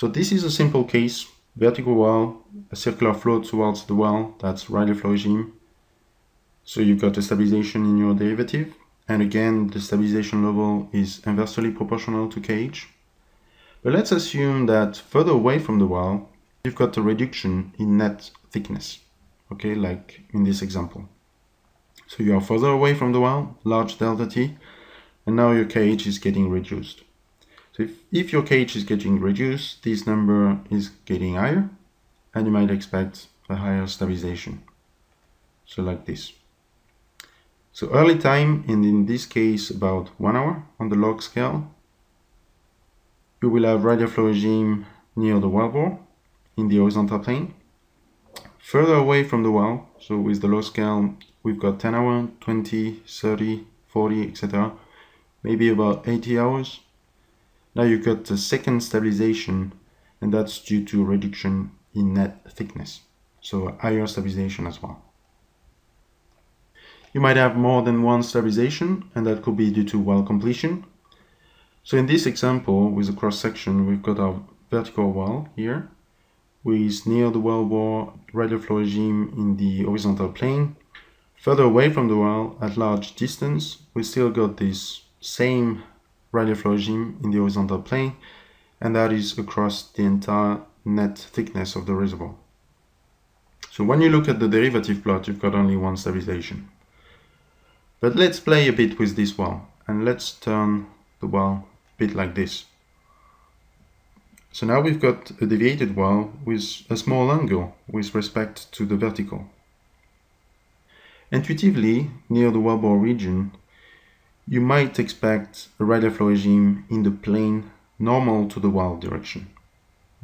So this is a simple case, vertical well, a circular flow towards the well, that's radial flow regime. So you've got a stabilization in your derivative, and again, the stabilization level is inversely proportional to kh. But let's assume that further away from the well, you've got a reduction in net thickness, okay, like in this example. So you are further away from the well, large delta t, and now your kh is getting reduced. If, your kh is getting reduced, this number is getting higher, and you might expect a higher stabilization. So like this. So early time, and in this case about one hour on the log scale, you will have radial flow regime near the wellbore in the horizontal plane. Further away from the well, so with the log scale, we've got 10 hour, 20, 30, 40, etc. Maybe about 80 hours. Now you've got the second stabilization, and that's due to reduction in net thickness. So higher stabilization as well. You might have more than one stabilization, and that could be due to well completion, so in this example, with a cross section, we've got our vertical wall here, with near the wellbore radial flow regime in the horizontal plane. Further away from the wall, at large distance, we still got this same radial flow regime in the horizontal plane, and that is across the entire net thickness of the reservoir. So when you look at the derivative plot, you've got only one stabilization. But let's play a bit with this well, and let's turn the well a bit like this. So now we've got a deviated well with a small angle with respect to the vertical. Intuitively, near the wellbore region, you might expect a radial flow regime in the plane normal to the wall direction.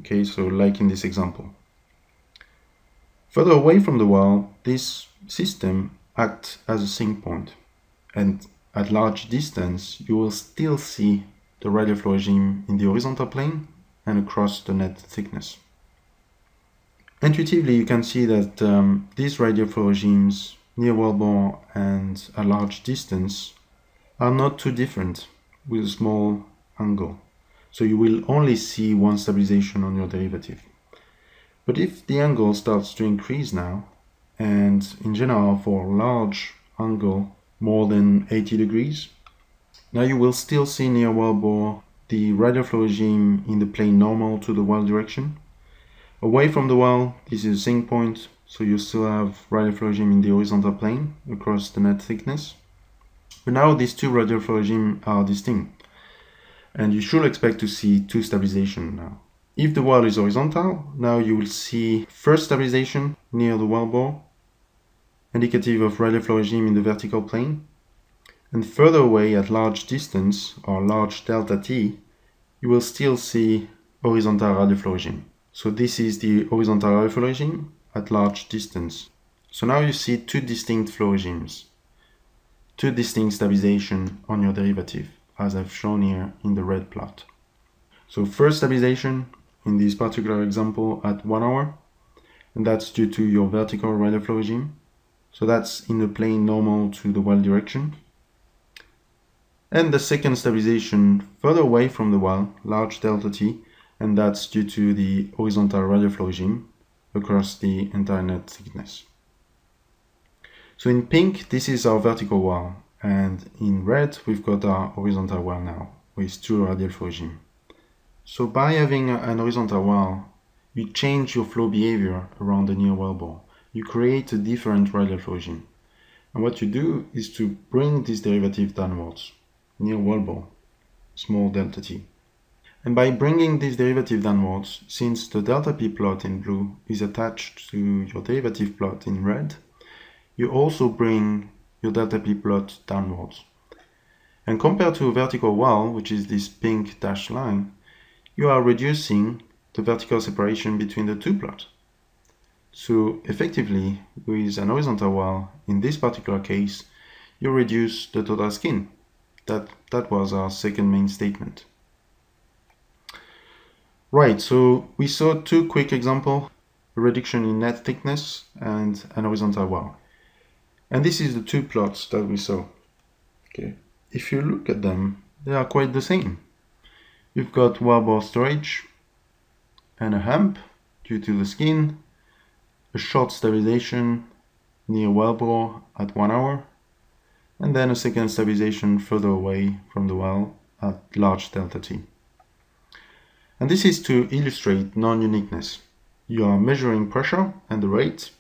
Okay, so like in this example. Further away from the wall, this system acts as a sink point, and at large distance, you will still see the radial flow regime in the horizontal plane and across the net thickness. Intuitively, you can see that um, these radial flow regimes near wellbore and at large distance are not too different with a small angle. So you will only see one stabilization on your derivative. But if the angle starts to increase now, and in general for large angle more than 80 degrees, now you will still see near wellbore the radial flow regime in the plane normal to the well direction. Away from the well, this is a sink point, so you still have radial flow regime in the horizontal plane across the net thickness. But now these two radial flow regimes are distinct, and you should expect to see two stabilization now. If the well is horizontal, now you will see first stabilization near the wellbore, indicative of radial flow regime in the vertical plane, and further away at large distance or large delta t, you will still see horizontal radial flow regime. So this is the horizontal radial flow regime at large distance. So now you see two distinct flow regimes, two distinct stabilization on your derivative, as I've shown here in the red plot. So first stabilization in this particular example at one hour, and that's due to your vertical radial flow regime. So that's in the plane normal to the well direction and the second stabilization further away from the wall, large delta t, and that's due to the horizontal radial flow regime across the entire net thickness. So in pink, this is our vertical wall, and in red, we've got our horizontal wall now, with two radial regime. So by having an horizontal wall, you change your flow behavior around the near wall wellbore. You create a different radial regime. And what you do is to bring this derivative downwards near wall wellbore, small delta t. And by bringing this derivative downwards, since the delta p plot in blue is attached to your derivative plot in red, you also bring your delta p plot downwards. And compared to a vertical wall, which is this pink dashed line, you are reducing the vertical separation between the two plots. So effectively, with an horizontal wall, in this particular case, you reduce the total skin that, that was our second main statement. Right, so we saw two quick examples, a reduction in net thickness and an horizontal wall. And this is the two plots that we saw. Okay, If you look at them, they are quite the same. You've got wellbore storage, and a hump due to the skin, a short stabilization near wellbore at 1 hour, and then a second stabilization further away from the well at large delta t. And this is to illustrate non-uniqueness. You are measuring pressure and the rate.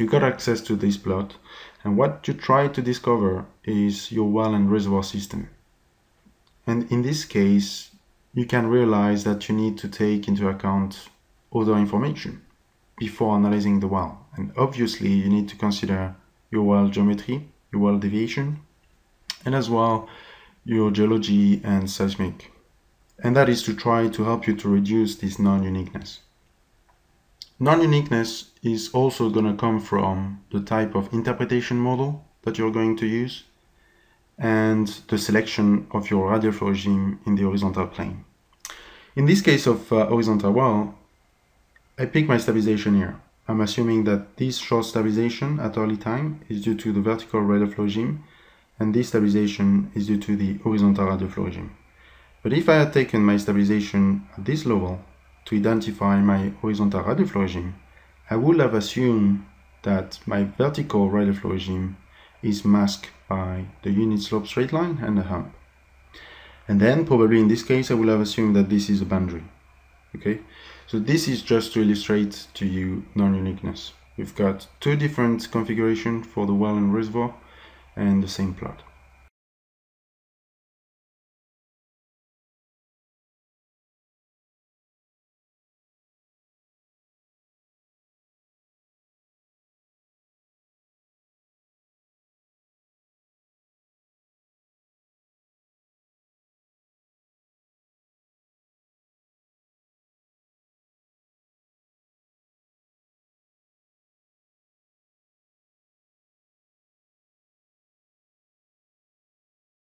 You got access to this plot and what you try to discover is your well and reservoir system. And in this case, you can realize that you need to take into account other information before analyzing the well. And obviously you need to consider your well geometry, your well deviation, and as well your geology and seismic. And that is to try to help you to reduce this non-uniqueness. Non-uniqueness is also going to come from the type of interpretation model that you're going to use and the selection of your radial regime in the horizontal plane. In this case of uh, horizontal well, I pick my stabilization here. I'm assuming that this short stabilization at early time is due to the vertical radial flow regime and this stabilization is due to the horizontal radial regime. But if I had taken my stabilization at this level to identify my horizontal radial regime, I would have assumed that my vertical radial flow regime is masked by the unit slope straight line and the hump. And then probably in this case, I will have assumed that this is a boundary. Okay, so this is just to illustrate to you non-uniqueness. We've got two different configurations for the well and reservoir and the same plot.